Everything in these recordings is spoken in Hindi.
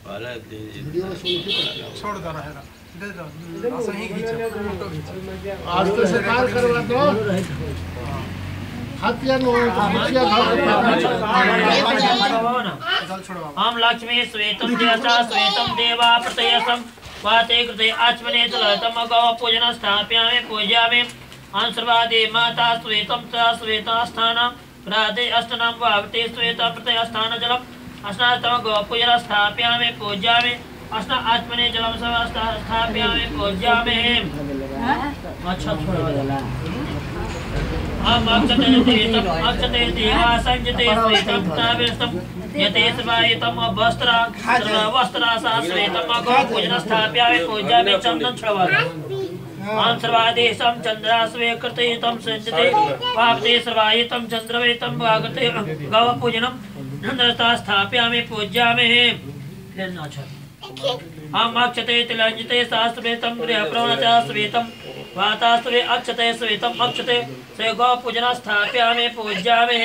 दिन छोड़ दो रहेगा दे दो सही खींचो फ़ोटो खींचो आज तो से करवा दो हत्या नो हत्या हम लक्ष्मी श्वेतं देवता श्वेतं देवा प्रतयसं वाते कृते आचमने पूजन स्थापयामि पूजयामि अंसर्वादे माता श्वेतं च श्वेतास्थानं प्राते अष्टनं वावते श्वेत प्रतयस्थान जलम् अष्टातम गौ पूजन स्थापयामि, पूजयामि। अष्ट आत्मने जलम सब स्थापयामि, पूजयामि। अच्छा छोड़ो हम अक्षते देतम अक्षते देवा संजते श्वेतं तावेष्टं यते स्वायतम वस्त्र वस्त्र सा श्वेतम गौ पूजन स्थापयामि, पूजयामि छवामि आं सर्वादेशं चन्द्रास्वे कृते तं सञ्जते वापते सर्वायितं चन्द्रवेतं वागते गौ चन्द्रस्था स्थापयामि पूजयामि अक्षते तिलञ्जते शास्त्रेतं गृहप्रवणचा श्वेतं वातास्त्रे अक्षते श्वेतम् अक्षते से गौ पूजन स्थापयामि पूजयामि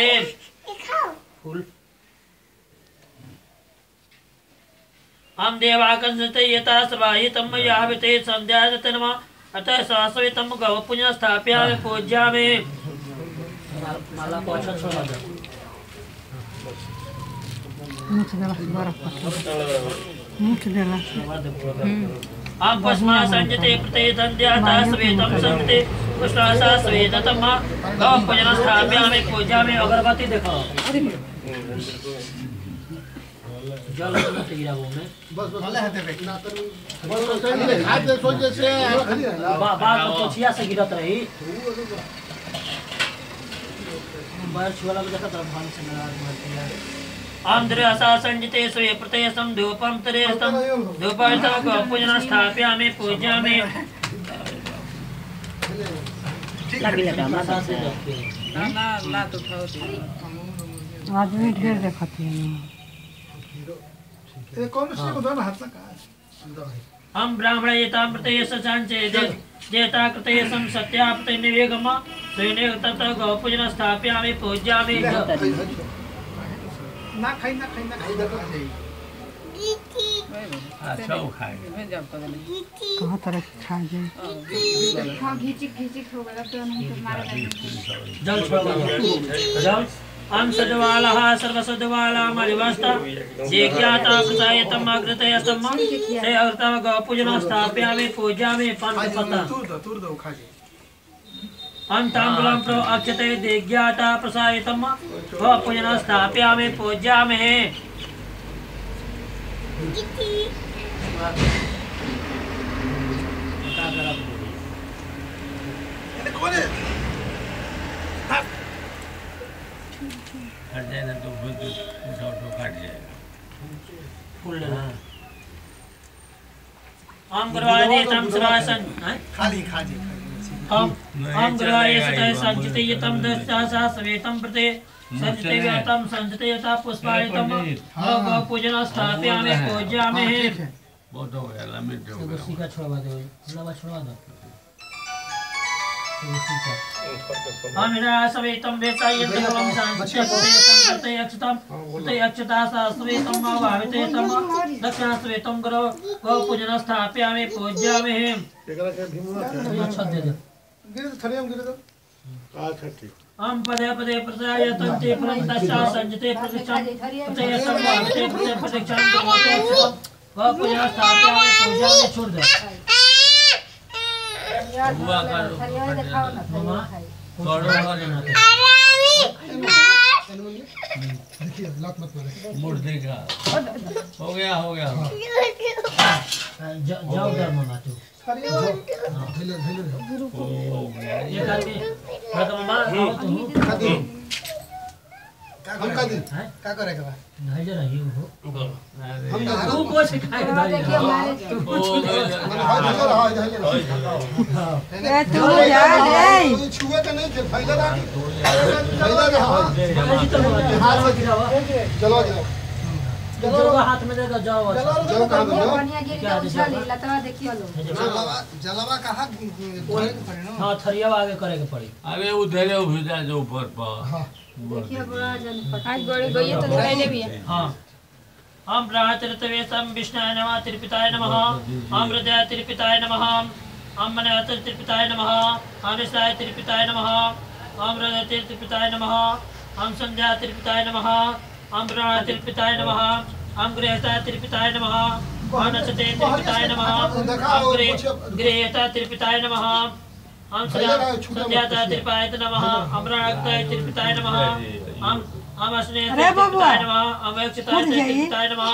हम देवाकंसते यथा सर्वाहितं मयाविते सन्ध्याजते नमः। अतः शाश्वतं गौ पूजन स्थापयामि पूजयामि माला को अच्छा छोड़ा दो हम पश्मा संजते प्रते दन्द्याता स्वेतं संजते पुष्पासा स्वेदतम गौ पूजन स्थापयामि पूजयामि अगरबत्ती देखो जल मत गिरावो में बस बस हाथ दे सोच जैसे बा बाल तो पोछिया से गिरत रही बाहर छुआला को देखत रह भान से नाराज़ मर आंध्रसा संजिते स्वे प्रत्यसं धूपं तरेस्तं धूपवितं पूजन स्थापयामि पूजयामि। माता से रखे। आदमी ढेर देखते हैं कौन से को दो ना हाथ लगा? हम ब्राह्मण प्रत्यय जेता कृतयसं सत्या प्रतिनिवेगम सैने तत्र गौपूजन स्थापयामि पूजयामि। ना खाई ना खाई ना खाई अच्छा वो खाएँगे कहाँ तरह खा जाए हाँ घीची घीची खो तो नहीं तो मारे जल छोड़ो जल हम सद्वालः सर्वसद्वाला ये ज्ञाता प्रसायतम अग्रतयस्तम से अग्रतम गौपूजन स्थापयामि पूजयामि पंचपता दो दो ताम्बूलं प्रो अक्षते दिज्ञाता प्रसायतम गौपूजन स्थापयामि, पूजयामि ये कौन है जाए ना तो फिर तो ऐसा जाएगा फूल लेना हम गुरुवारे तम श्रासन हैं? खाली चलेगा सतः ये संचिते यतम दस्तासा सवेतम प्रते संचिते चलेगा। यथा पुष्पायतम। पंडित। गौ गौ पूजन स्थापयामि हाँ, पूजयामि। बहुत हो गया लमिट हो गया। सीखा छोड़वा दो लवा छोड़वा दो। हिरा सवेतम वेता यतम संचिते प्रतेयतम प्रते अक्षतम अक्षता सा सवेतम मा भाविते तम दक्षिण सवेतम गुरु गौ पूजन स्थापयामि पूजयामि। के अच्छा दे दो। गिरे तो गिरे तो। अच्छा ठीक हम पदे पदे प्रसायतं ते प्रमुखता संजते वह पूजा स्थापयामि पूजा में छोड़ दे। हुआ कर मामा छोड़ो हो जाना। देखिए लात मत मारे। मुड़ देगा। हो गया हो गया। जा- जाओ दर मामा तू। धैले धैले हो गया ये करके हाँ तो आओ तू खादी हम खादी हैं? क्या करेगा बा नहीं जरा ये हो हम तू को सिखाए दाई तू हो कुछ गया। हाँ धैले हाँ धैले तू जा रे छुए के नहीं के फ़ायदा ना फ़ायदा ना हाथ से चलो चलो। हाथ में दे दो जाओ चलो कहाँ दो बढ़िया गिर के उछल ली लतवा देखियो लो। जलवा जलवा कहाँ धोने के पड़े ना? हाँ थरिया आगे करे के पड़ी। अबे उधर है उधर जो ऊपर पर। देखियो बड़ा जन आज गड़ी गई तो दिखाई भी है। हाँ। हम ब्रहतिर्तवेशम विष्णाय नमः त्रिपिताय नमः। हम हृदय त्रिपिताय नमः। हम मनहत त्रिपिताय नमः। हम निशाय त्रिपिताय नमः। हम हृदय त्रिपिताय नमः। हम संध्या त्रिपिताय नमः। हम ब्रह्म त्रिपिताय नमः। हम त्रिपिताय नमः हम त्रिपिताय नमः हम गृहता त्रिपिताय नमः हम संध्याता त्रिपाय नमः हम त्रिपिताय नमः हम हम अस्ने अरे बबुआ, त्रिपिताय नमः जाइए। त्रिपिताय नमः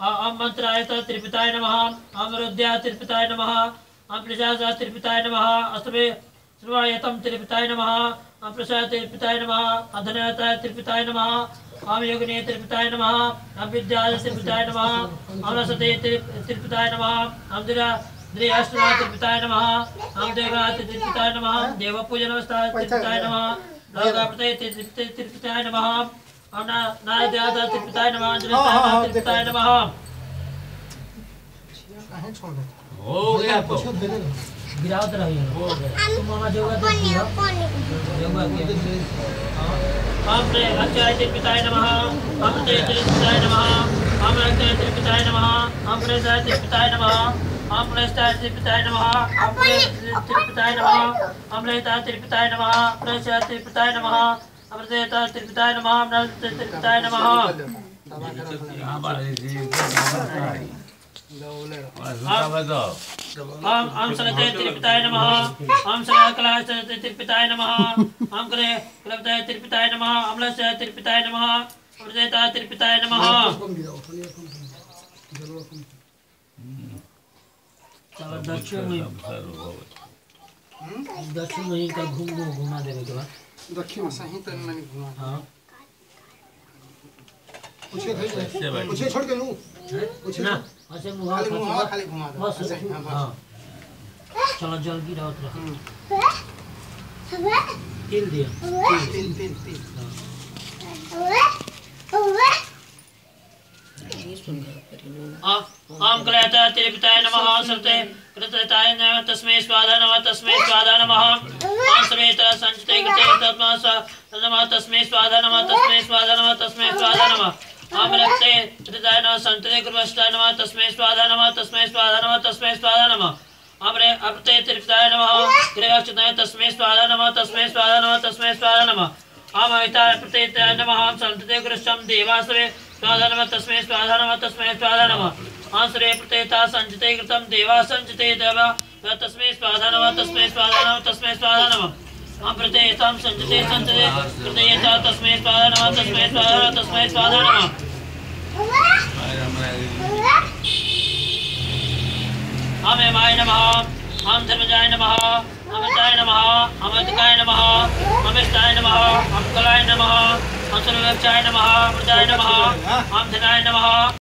हम मंत्राय त्रिपिताय नमः हम रुद्या त्रिपिताय नमः हम प्रजासा त्रिपिताय नमः अस्मे श्रुवायतम त्रिपिताय नमः हम प्रसाद त्रिपिताय नमः अधनताय त्रिपिताय नमः हम योगिने त्रिपिताय नमः। हम विद्या त्रिपिताय नमः। हम रसते त्रिपिताय नमः। हम दिरा द्रियाष्ट्रा त्रिपिताय नमः। हम देवा त्रिपिताय नमः। देव पूजनवस्था त्रिपिताय नमः। लोकापते त्रिपिताय नमः। हम नारदादा त्रिपिताय नमः। त्रिपिताय नमः कहीं छोड़ देते हो गया तो। गिरावत रही हो गया। तुम मामा जोगा दे दिया जोगा किया? हम अक्षय त्रिपिताय नमः हम ते त्रिपिताय नमः हम रक्ते त्रिपिताय नमः हम रे त्रिपिताय नमः हम रे त्रिपिताय नमः हम त्रिपिताय नमः हम रे त्रिपिताय नमः रे त्रिपिताय नमः हम रे त्रिपिताय नमः हम त्रिपिताय नमः दबा कर रखना यहाँ पर ऐसी बोले सुना बताओ हम हम सरते त्रिपिताय नमः। हम सकला त्रिपिताय नमः हम करे कुलपताय त्रिपिताय नमः। अमलस त्रिपिताय नमः। अमृतेता त्रिपिताय नमः। दक्षिण में दक्षिण में का घूम घूम घुमा देवे के बाद। दक्षिण सही तन मैंने घुमा। हाँ। पूछे छोड़ के लूँ पूछे ना। ऐसे मुहा खाली खाली घुमा दो बस हाँ, बस। हाँ। चलो जल की रावत रहा हम्म, तिल दिया। तीन तीन तीन आम कलयता त्रिपिताय नमः सरते कृतताय नमः तस्मै स्वाहा नमः तस्मै स्वाहा नमः। समेत संचिते कृते तस्मा नमः तस्मै स्वाहा नमः तस्मै स्वाहा नमः तस्मै स्वाहा नमः। आम रक्ते नमः संतते कृपष्टाय नमः तस्मै स्वाहा नमः तस्मै स्वाहा नमः तस्मै स्वाहा नमः आमरे अपते त्रिपिताय नमः गृहक्षताय तस्मै स्वाहा नमः तस्मै स्वाहा नमः तस्मै स्वाहा नमः आम हिताय प्रतेताय नमः संतते कृष्णं देवासवे स्वाहा नमः तस्मै स्वाहा नमः तस्मै स्वाहा नमः आश्रय प्रतेता संचिते कृतं देवा संचिते देव तस्मै स्वाहा नमः तस्मै स्वाहा नमः तस्मै स्वाहा नमः आम प्रतेतां संचिते संचिते तस्मै स्वाहा नमः, तस्मै स्वाहा तस्मै स्वाहा नमः। हम हेमाय नमः हम धर्मजाय नमः, अमृताय नमः, अमृतकाय नमः, अमिष्टाय नमः हम नमः हम सर्वक्षाय नमः, अमृताय नमः हम धनाय नमः।